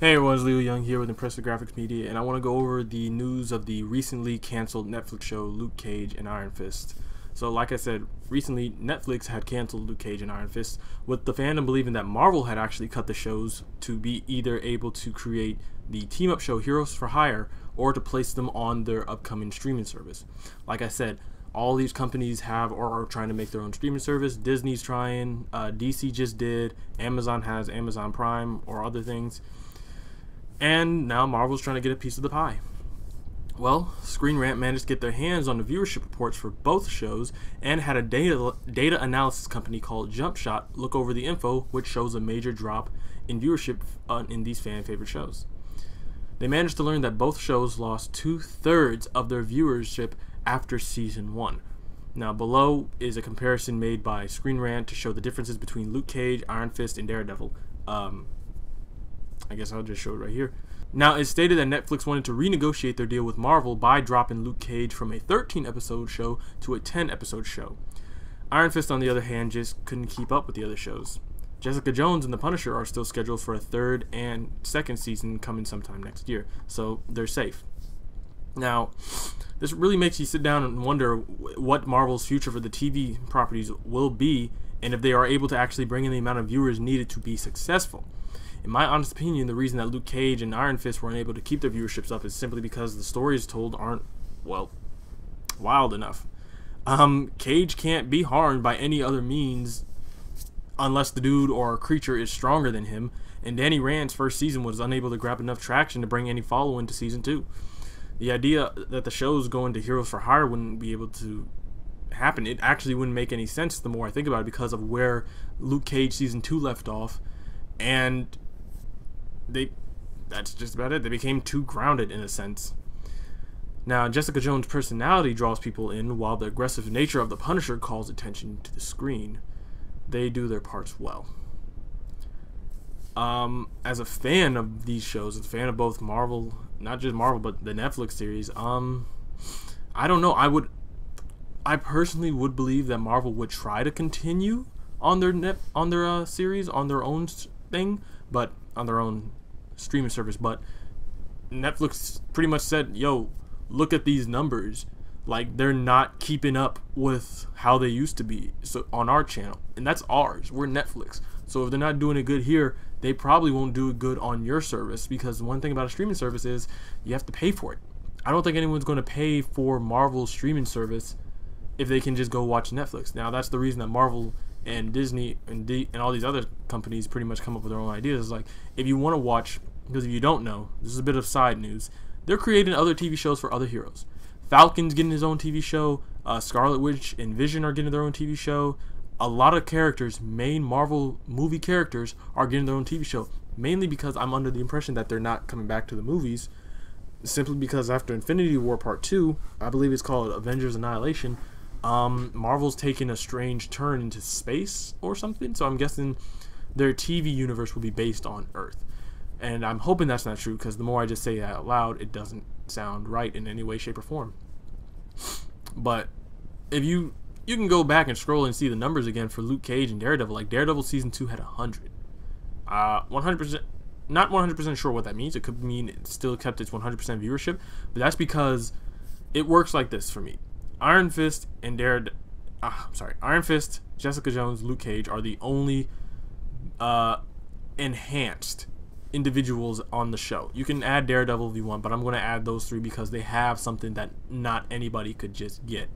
Hey everyone, it's Leo Young here with Impressive Graphix Media, and I want to go over the news of the recently canceled Netflix show Luke Cage and Iron Fist. So, like I said, recently Netflix had canceled Luke Cage and Iron Fist, with the fandom believing that Marvel had actually cut the shows to be either able to create the team up show Heroes for Hire or to place them on their upcoming streaming service. Like I said, all these companies have or are trying to make their own streaming service. Disney's trying, uh, DC just did, Amazon has Amazon Prime or other things. And now Marvel's trying to get a piece of the pie. Well, Screen Rant managed to get their hands on the viewership reports for both shows and had a data data analysis company called JumpShot look over the info, which shows a major drop in viewership uh, in these fan favorite shows. They managed to learn that both shows lost two thirds of their viewership after season one. Now, below is a comparison made by Screen Rant to show the differences between Luke Cage, Iron Fist, and Daredevil. Um, I guess I'll just show it right here. Now, it's stated that Netflix wanted to renegotiate their deal with Marvel by dropping Luke Cage from a 13 episode show to a 10 episode show. Iron Fist, on the other hand, just couldn't keep up with the other shows. Jessica Jones and The Punisher are still scheduled for a third and second season coming sometime next year, so they're safe. Now, this really makes you sit down and wonder what Marvel's future for the TV properties will be and if they are able to actually bring in the amount of viewers needed to be successful in my honest opinion, the reason that Luke Cage and Iron Fist weren't able to keep their viewerships up is simply because the stories told aren't, well, wild enough. Um, Cage can't be harmed by any other means unless the dude or creature is stronger than him, and Danny Rand's first season was unable to grab enough traction to bring any following to season two. The idea that the show's going to Heroes for Hire wouldn't be able to happen. It actually wouldn't make any sense the more I think about it because of where Luke Cage season two left off, and they that's just about it. They became too grounded in a sense. Now, Jessica Jones' personality draws people in, while the aggressive nature of the Punisher calls attention to the screen. They do their parts well. Um, as a fan of these shows, as a fan of both Marvel, not just Marvel, but the Netflix series, um, I don't know. I would, I personally would believe that Marvel would try to continue on their net on their uh, series on their own thing, but on their own streaming service, but Netflix pretty much said, "Yo, look at these numbers. Like they're not keeping up with how they used to be." So on our channel, and that's ours. We're Netflix. So if they're not doing it good here, they probably won't do it good on your service because one thing about a streaming service is you have to pay for it. I don't think anyone's going to pay for Marvel's streaming service if they can just go watch Netflix. Now that's the reason that Marvel and Disney and D- and all these other companies pretty much come up with their own ideas. Like if you want to watch because if you don't know, this is a bit of side news. They're creating other TV shows for other heroes. Falcon's getting his own TV show. Uh, Scarlet Witch and Vision are getting their own TV show. A lot of characters, main Marvel movie characters, are getting their own TV show. Mainly because I'm under the impression that they're not coming back to the movies. Simply because after Infinity War Part 2, I believe it's called Avengers Annihilation, um, Marvel's taking a strange turn into space or something. So I'm guessing their TV universe will be based on Earth. And I'm hoping that's not true because the more I just say that out loud, it doesn't sound right in any way, shape, or form. But if you you can go back and scroll and see the numbers again for Luke Cage and Daredevil. Like Daredevil season two had hundred. Uh, 100%. Not 100% sure what that means. It could mean it still kept its 100% viewership, but that's because it works like this for me. Iron Fist and Daredevil. Uh, I'm sorry. Iron Fist, Jessica Jones, Luke Cage are the only uh, enhanced individuals on the show. You can add Daredevil if you want, but I'm going to add those three because they have something that not anybody could just get.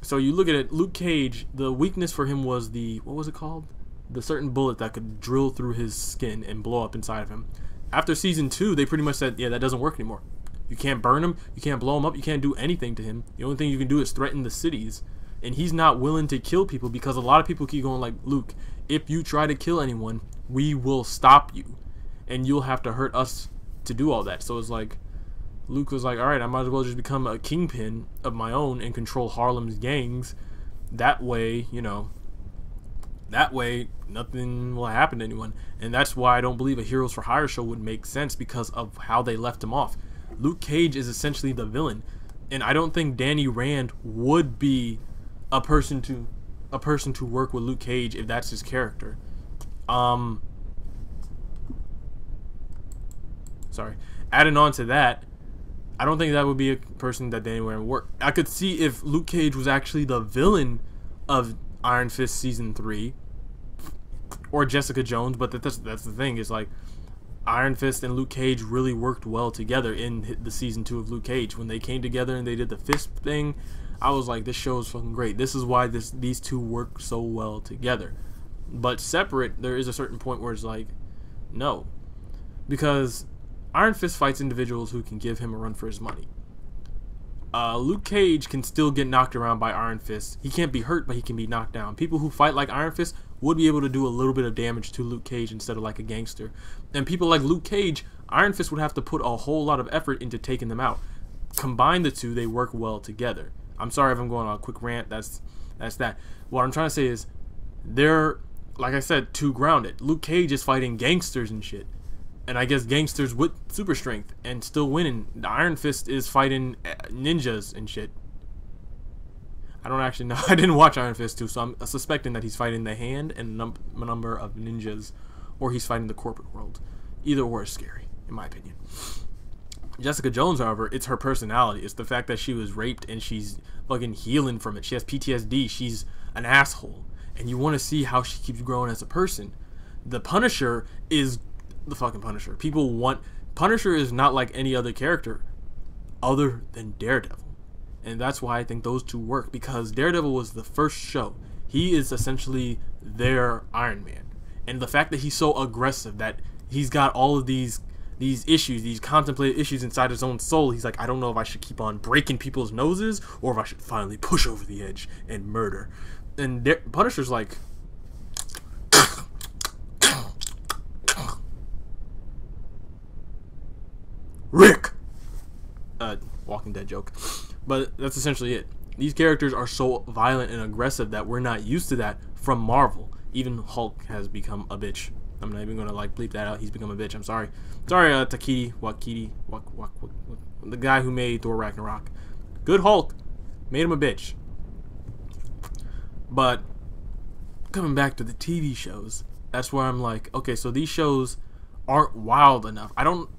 So you look at it, Luke Cage, the weakness for him was the, what was it called? The certain bullet that could drill through his skin and blow up inside of him. After season two, they pretty much said, yeah, that doesn't work anymore. You can't burn him, you can't blow him up, you can't do anything to him. The only thing you can do is threaten the cities. And he's not willing to kill people because a lot of people keep going like, Luke, if you try to kill anyone, we will stop you and you'll have to hurt us to do all that. So it's like Luke was like, all right, I might as well just become a kingpin of my own and control Harlem's gangs. That way, you know, that way nothing will happen to anyone. And that's why I don't believe a Heroes for Hire show would make sense because of how they left him off. Luke Cage is essentially the villain. And I don't think Danny Rand would be a person to a person to work with Luke Cage if that's his character. Um, sorry. Adding on to that, I don't think that would be a person that they anywhere would work. I could see if Luke Cage was actually the villain of Iron Fist season three, or Jessica Jones. But that's that's the thing is like Iron Fist and Luke Cage really worked well together in the season two of Luke Cage when they came together and they did the fist thing. I was like, this show is fucking great. This is why this these two work so well together. But separate, there is a certain point where it's like, no, because Iron Fist fights individuals who can give him a run for his money. Uh, Luke Cage can still get knocked around by Iron Fist. He can't be hurt, but he can be knocked down. People who fight like Iron Fist would be able to do a little bit of damage to Luke Cage instead of like a gangster. And people like Luke Cage, Iron Fist would have to put a whole lot of effort into taking them out. Combine the two, they work well together. I'm sorry if I'm going on a quick rant. That's that's that. What I'm trying to say is they're like I said, too grounded. Luke Cage is fighting gangsters and shit. And I guess gangsters with super strength and still winning. The Iron Fist is fighting eh, ninjas and shit. I don't actually know. I didn't watch Iron Fist 2, so I'm suspecting that he's fighting the hand and num a number of ninjas, or he's fighting the corporate world. Either or is scary, in my opinion. Jessica Jones, however, it's her personality. It's the fact that she was raped and she's fucking healing from it. She has PTSD. She's an asshole. And you want to see how she keeps growing as a person. The Punisher is the fucking Punisher. People want. Punisher is not like any other character other than Daredevil and that's why I think those two work because Daredevil was the first show. He is essentially their Iron Man, and the fact that he's so aggressive that he's got all of these these issues, these contemplated issues inside his own soul. He's like, I don't know if I should keep on breaking people's noses or if I should finally push over the edge and murder. And Punisher's like. Rick! Uh, Walking Dead joke. But that's essentially it. These characters are so violent and aggressive that we're not used to that from Marvel. Even Hulk has become a bitch. I'm not even gonna like bleep that out. He's become a bitch. I'm sorry. Sorry, uh, Takiti Wakiti, Wak, Wak, Wak, Wak, the guy who made Thor Ragnarok. Good Hulk, made him a bitch. But coming back to the TV shows, that's where I'm like, okay, so these shows aren't wild enough. I don't,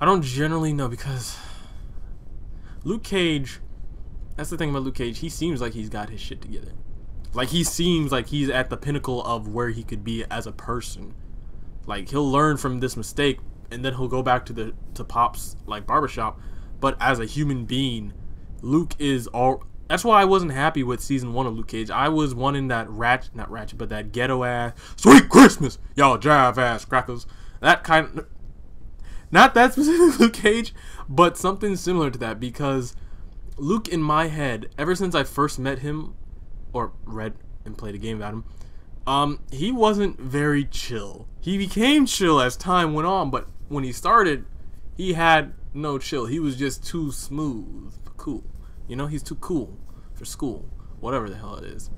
I don't generally know because Luke Cage, that's the thing about Luke Cage. He seems like he's got his shit together. Like he seems like he's at the pinnacle of where he could be as a person. Like he'll learn from this mistake and then he'll go back to the to Pop's like barbershop. But as a human being, Luke is all that's why I wasn't happy with season one of Luke Cage. I was wanting that ratchet, not ratchet, but that ghetto ass, sweet Christmas, y'all drive ass crackers. That kind of, not that specific Luke Cage, but something similar to that because Luke in my head, ever since I first met him or read and played a game about him, um, he wasn't very chill. He became chill as time went on, but when he started, he had no chill. He was just too smooth, cool. You know, he's too cool for school, whatever the hell it is.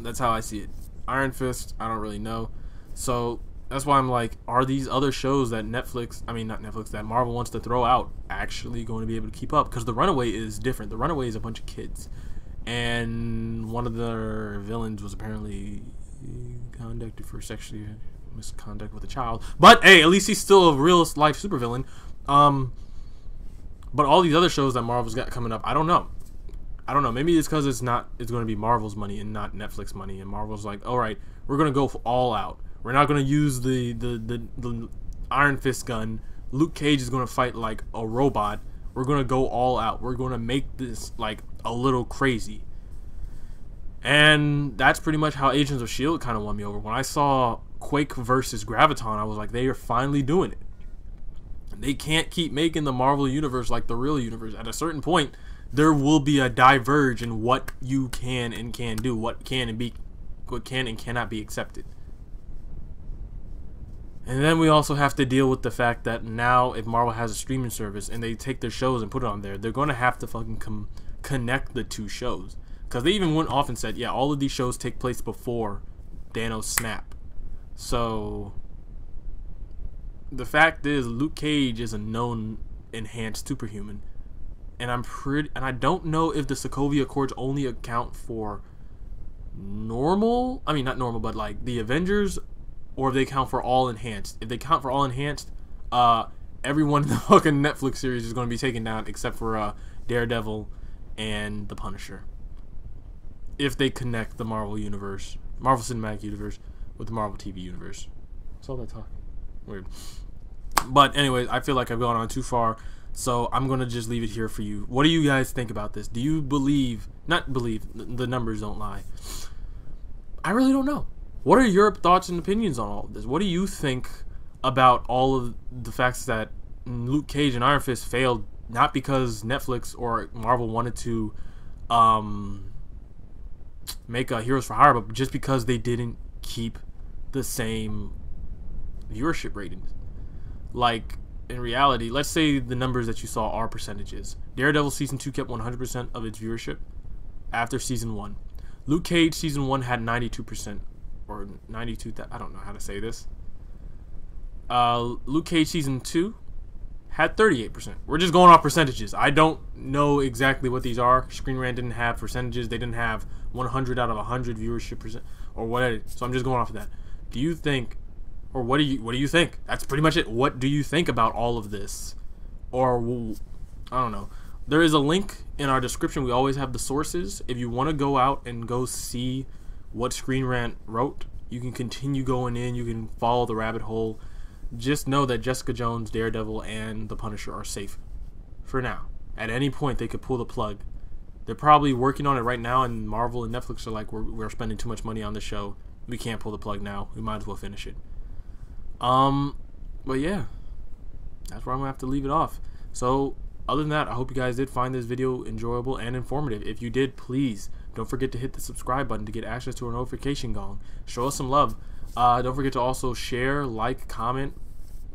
That's how I see it. Iron Fist, I don't really know. So that's why I'm like, are these other shows that Netflix, I mean not Netflix, that Marvel wants to throw out actually going to be able to keep up? Because the Runaway is different. The Runaway is a bunch of kids, and one of their villains was apparently conducted for sexually misconduct with a child. But hey, at least he's still a real life supervillain. Um, but all these other shows that Marvel's got coming up, I don't know. I don't know. Maybe it's because it's not. It's going to be Marvel's money and not Netflix money, and Marvel's like, all right, we're going to go all out we're not gonna use the the, the, the Iron Fist gun. Luke Cage is gonna fight like a robot. We're gonna go all out. We're gonna make this like a little crazy. And that's pretty much how Agents of Shield kind of won me over. When I saw Quake versus Graviton, I was like, they are finally doing it. They can't keep making the Marvel universe like the real universe. At a certain point, there will be a diverge in what you can and can do, what can and be, what can and cannot be accepted. And then we also have to deal with the fact that now, if Marvel has a streaming service and they take their shows and put it on there, they're going to have to fucking connect the two shows. Because they even went off and said, yeah, all of these shows take place before Thanos snap. So, the fact is, Luke Cage is a known enhanced superhuman. And I'm pretty, and I don't know if the Sokovia Accords only account for normal. I mean, not normal, but like the Avengers or if they count for all enhanced. If they count for all enhanced, uh, everyone in the fucking Netflix series is going to be taken down except for uh, Daredevil and the Punisher. If they connect the Marvel universe, Marvel Cinematic Universe, with the Marvel TV universe. That's all that talk. Weird. But anyways, I feel like I've gone on too far, so I'm gonna just leave it here for you. What do you guys think about this? Do you believe? Not believe. The numbers don't lie. I really don't know. What are your thoughts and opinions on all of this? What do you think about all of the facts that Luke Cage and Iron Fist failed not because Netflix or Marvel wanted to um, make a Heroes for Hire, but just because they didn't keep the same viewership ratings. Like in reality, let's say the numbers that you saw are percentages. Daredevil season 2 kept 100% of its viewership after season 1. Luke Cage season 1 had 92% or 92 I don't know how to say this. Uh, Luke Cage season 2 had 38%. We're just going off percentages. I don't know exactly what these are. Screen Rant didn't have percentages. They didn't have 100 out of 100 viewership percent or whatever. So I'm just going off of that. Do you think or what do you what do you think? That's pretty much it. What do you think about all of this? Or I don't know. There is a link in our description. We always have the sources. If you want to go out and go see what Screen Rant wrote, you can continue going in. You can follow the rabbit hole just know that Jessica Jones, Daredevil, and The Punisher are safe for now. At any point, they could pull the plug. They're probably working on it right now, and Marvel and Netflix are like, we're, we're spending too much money on the show. We can't pull the plug now. We might as well finish it. Um, but yeah, that's where I'm gonna have to leave it off. So, other than that, I hope you guys did find this video enjoyable and informative. If you did, please don't forget to hit the subscribe button to get access to our notification gong. Show us some love. Uh, don't forget to also share, like, comment.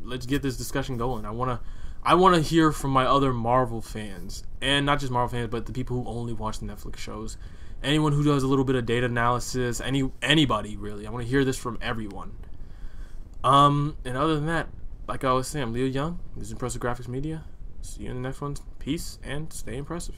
Let's get this discussion going. I wanna, I wanna hear from my other Marvel fans, and not just Marvel fans, but the people who only watch the Netflix shows. Anyone who does a little bit of data analysis, any anybody really. I want to hear this from everyone. Um, and other than that, like I was saying, I'm Leo Young. This is Impressive Graphix Media. See you in the next one. Peace and stay impressive.